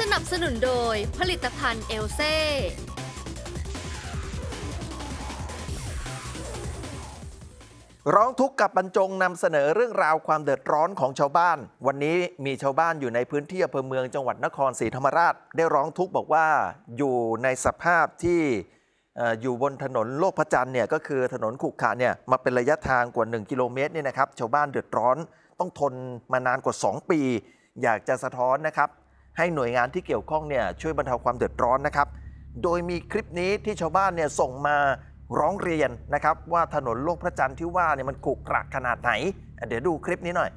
สนับสนุนโดยผลิตภัณฑ์เอลเซ่ร้องทุกข์กับบรรจงนำเสนอเรื่องราวความเดือดร้อนของชาวบ้าน วันนี้มีชาวบ้านอยู่ในพื้นที่อำเภอเมืองจังหวัดนครศรีธรรมราช ได้ร้องทุกข์บอกว่าอยู่ในสภาพที่ อยู่บนถนนโลกพระจันทร์เนี่ยก็คือถนนขุขระเนี่ยมาเป็นระยะทางกว่า 1 กิโลเมตรเนี่ยนะครับชาวบ้านเดือดร้อนต้องทนมานานกว่า 2 ปี อยากจะสะท้อนนะครับ ให้หน่วยงานที่เกี่ยวข้องเนี่ยช่วยบรรเทาความเดือดร้อนนะครับ โดยมีคลิปนี้ที่ชาวบ้านเนี่ยส่งมาร้องเรียนนะครับ ว่าถนนโลกพระจันทร์ที่ว่าเนี่ยมันขรุขระขนาดไหน เดี๋ยวดูคลิปนี้หน่อย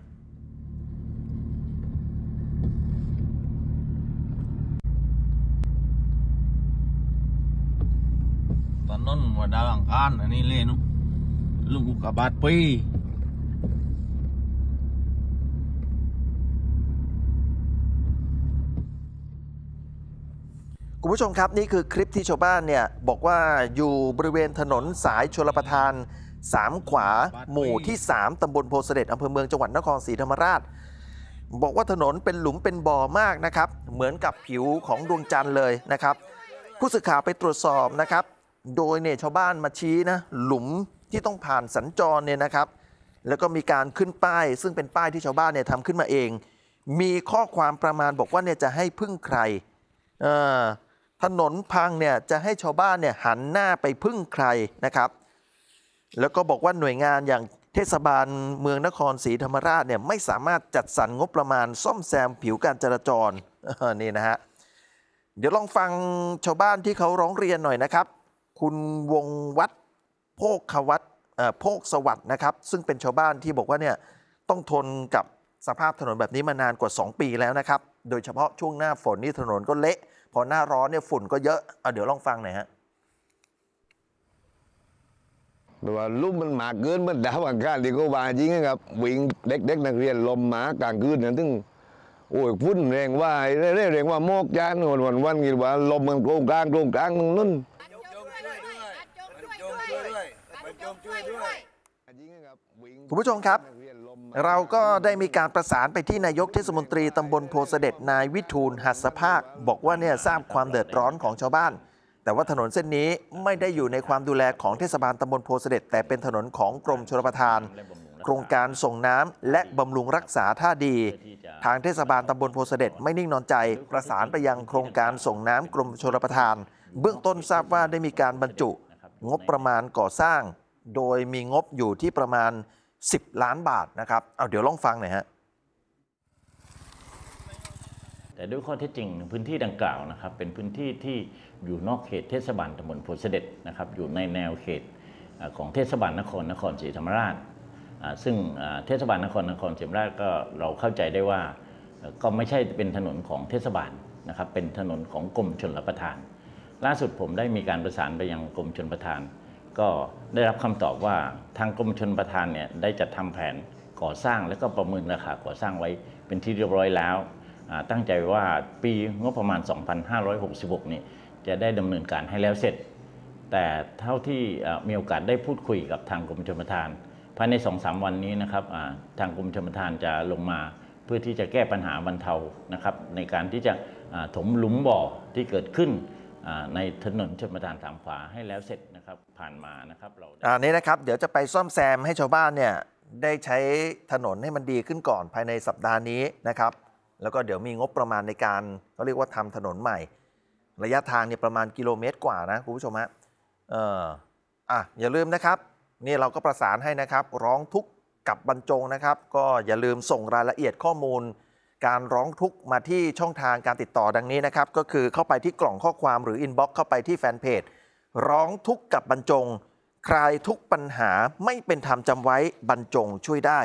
นนั้นว่าดาวอังคารอันนี้เล่นุลุงอุกกาบาตปีคุณผู้ชมครับ นี่คือคลิปที่ชาวบ้านเนี่ย บอกว่าอยู่บริเวณถนนสายชลประทานสามขวาหมู่ที่ 3ตำบลโพธิ์เสด็จอำเภอเมืองจังหวัดนครศรีธรรมราช บอกว่าถนนเป็นหลุมเป็นบ่อมากนะครับ เหมือนกับผิวของดวงจันทร์เลยนะครับ ผู้สื่อข่าวไปตรวจสอบนะครับ โดยเนี่ยชาวบ้านมาชี้นะหลุมที่ต้องผ่านสัญจรเนี่ยนะครับ แล้วก็มีการขึ้นป้าย ซึ่งเป็นป้ายที่ชาวบ้านเนี่ยทำขึ้นมาเอง มีข้อความประมาณบอกว่าเนี่ยจะให้พึ่งใครถนนพังเนี่ยจะให้ชาวบ้านเนี่ยหันหน้าไปพึ่งใครนะครับ แล้วก็บอกว่าหน่วยงานอย่างเทศบาลเมืองนครศรีธรรมราชเนี่ยไม่สามารถจัดสรรงบประมาณซ่อมแซมผิวการจราจรนี่นะฮะเดี๋ยวลองฟังชาวบ้านที่เขาร้องเรียนหน่อยนะครับ คุณวงวัดโภควัดเอ่อโภคสวัสด์นะครับ ซึ่งเป็นชาวบ้านที่บอกว่าเนี่ยต้องทนกับสภาพถนนแบบนี้มานานกว่า 2 ปีแล้วนะครับ โดยเฉพาะช่วงหน้าฝนนี่ถนนก็เละ พอหน้าร้อนเนี่ยฝุ่นก็เยอะเอาเดี๋ยวลองฟังหน่อยฮะแต่ว่าลุ่มมันหมากเกินมันดาวอังคารที่เขาว่าจริงครับวิ่งเด็กๆนักเรียนลมหมากลางคืนนั่นถึงโอ้ยพุ่นแรงว่าเร่ๆแรงว่าโมกจานวันวันวันกี่ว่าลมมันโกงกลางโกงกลางนั่น คุณผู้ชมครับ เราก็ได้มีการประสานไปที่นายกเทศมนตรีตำบลโพเสด็จนายวิทูลหัสภาค บอกว่าเนี่ยทราบความเดือดร้อนของชาวบ้าน แต่ว่าถนนเส้นนี้ไม่ได้อยู่ในความดูแลของเทศบาลตำบลโพเสด็จ แต่เป็นถนนของกรมชลประทาน โครงการส่งน้ำและบำรุงรักษาท่าดี ทางเทศบาลตำบลโพเสด็จไม่นิ่งนอนใจ ประสานไปยังโครงการส่งน้ำกรมชลประทาน เบื้องต้นทราบว่าได้มีการบรรจุ งบประมาณก่อสร้าง โดยมีงบอยู่ที่ประมาณ 10 ล้านบาทนะครับ เอาเดี๋ยวลองฟังหน่อยฮะแต่ด้วยข้อเท็จจริงพื้นที่ดังกล่าวนะครับ เป็นพื้นที่ที่อยู่นอกเขตเทศบาลตำบลโพธเสด็จนะครับ อยู่ในแนวเขตของเทศบาลนครนครศรีธรรมราช ซึ่งเทศบาลนครนครศรีธรรมราชก็เราเข้าใจได้ว่าก็ไม่ใช่เป็นถนนของเทศบาลนะครับ เป็นถนนของกรมชลประทาน ล่าสุดผมได้มีการประสานไปยังกรมชลประทาน ก็ได้รับคำตอบว่าทางกรมชลประทานเนี่ยได้จัดทำแผนก่อสร้างและก็ประเมินราคาก่อสร้างไว้เป็นที่เรียบร้อยแล้ว ตั้งใจว่าปีงบประมาณ 2566 นี่จะได้ดำเนินการให้แล้วเสร็จ แต่เท่าที่มีโอกาสได้พูดคุยกับทางกรมชลประทานภายใน 2-3 วันนี้นะครับทางกรมชลประทานจะลงมาเพื่อที่จะแก้ปัญหาบรรเทานะครับในการที่จะถมหลุมบ่อที่เกิดขึ้น ในถนนชลประทานสามขวาให้แล้วเสร็จนะครับผ่านมานะครับเราอันนี้นะครับเดี๋ยวจะไปซ่อมแซมให้ชาวบ้านเนี่ยได้ใช้ถนนให้มันดีขึ้นก่อนภายในสัปดาห์นี้นะครับ แล้วก็เดี๋ยวมีงบประมาณในการเขาเรียกว่าทำถนนใหม่ ระยะทางเนี่ยประมาณกิโลเมตรกว่านะคุณผู้ชมฮะเอออะอย่าลืมนะครับนี่เราก็ประสานให้นะครับ ร้องทุกข์กับบรรจงนะครับ ก็อย่าลืมส่งรายละเอียดข้อมูล การร้องทุกข์มาที่ช่องทางการติดต่อดังนี้นะครับ ก็คือเข้าไปที่กล่องข้อความหรือ inbox เข้าไปที่แฟนเพจร้องทุกข์กับบรรจงคลายทุกปัญหาไม่เป็นธรรมจำไว้บรรจงช่วยได้